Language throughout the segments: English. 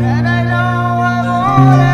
that I know I'm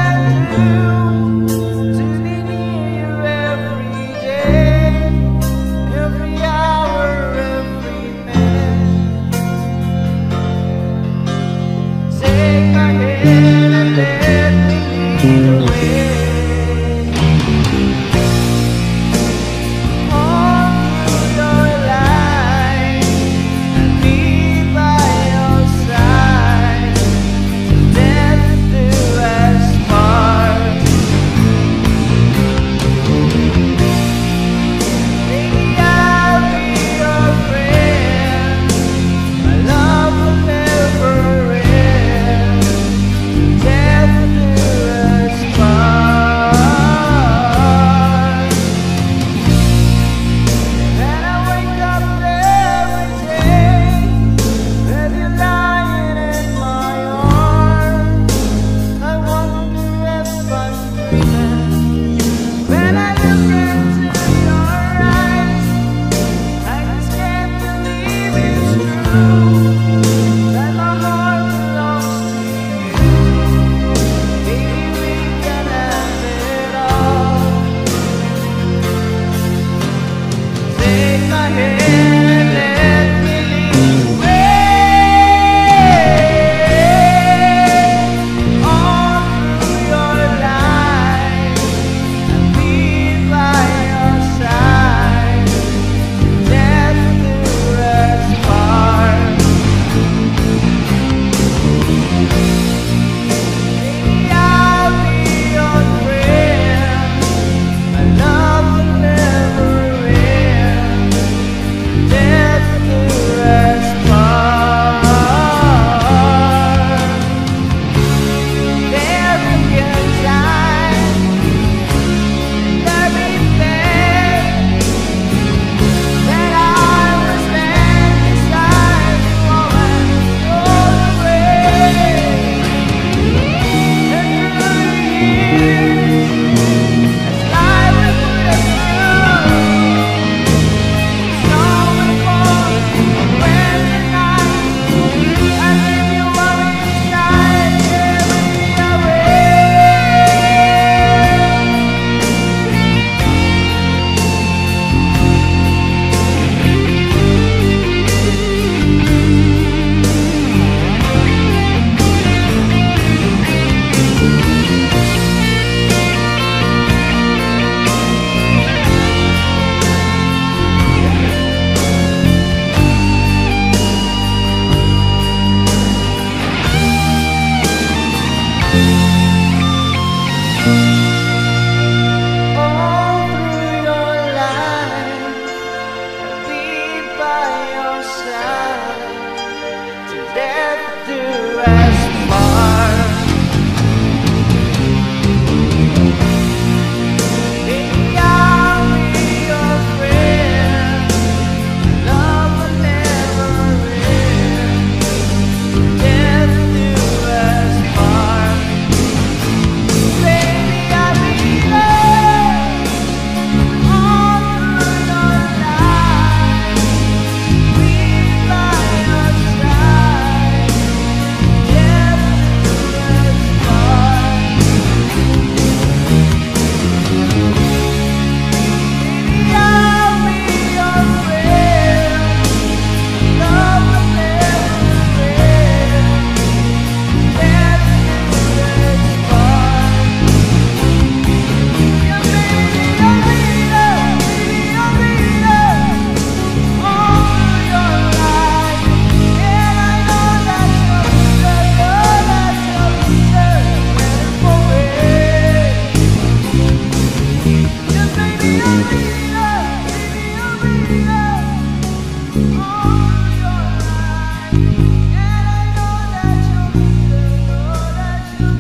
Oh,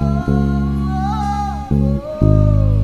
oh, oh, oh.